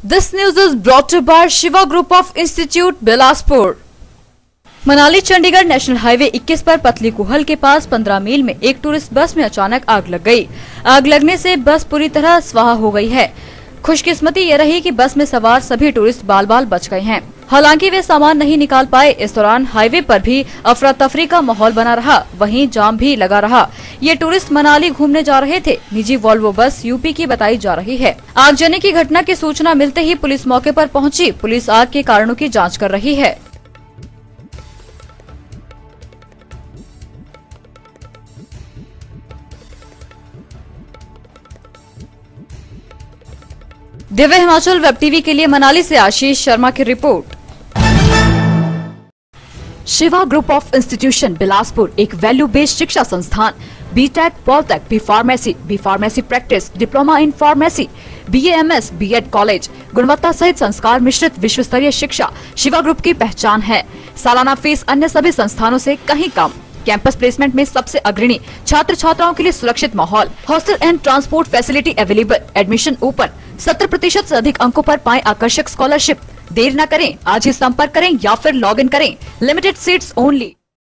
This news is brought to Shiva Group of Institute, Bilaspur. Manali Chandigarh national highway 21 पर पतली कुहल के पास 15 मील में एक टूरिस्ट बस में अचानक आग लग गई। आग लगने से बस पूरी तरह स्वाहा हो गई है खुशकिस्मती ये रही कि बस में सवार सभी टूरिस्ट बाल बाल बच गए हैं हालाँकि वे सामान नहीं निकाल पाए। इस दौरान हाईवे पर भी अफरा तफरी का माहौल बना रहा। वहीं जाम भी लगा रहा। ये टूरिस्ट मनाली घूमने जा रहे थे। निजी वॉल्वो बस यूपी की बताई जा रही है। आगजनी की घटना की सूचना मिलते ही पुलिस मौके पर पहुँची। पुलिस आग के कारणों की जाँच कर रही है। दिव्य हिमाचल वेब टीवी के लिए मनाली से आशीष शर्मा की report. Shiva group of institution Bilaspur एक वैल्यू बेस्ड शिक्षा संस्थान B BTech polytech B pharmacy B pharmacy practice diploma in pharmacy B M S B Ed college गुणवत्ता सहित संस्कार मिश्रित विश्व स्तरीय शिक्षा शिवा ग्रुप की पहचान है। सालाना फ़ीस अन्य सभी संस्थानों से कहीं कम। कैंपस प्लेसमेंट में सबसे अग्रणी छात्र छात्राओं के लिए सुरक्षित माहौल। Hostel and transport facility available admission open सत्तर प्रतिशत ऐसी अधिक अंकों आरोप पाए आकर्षक स्कॉलरशिप देर न करें, आज ही संपर्क करें या फिर लॉग इन करें। Limited seats only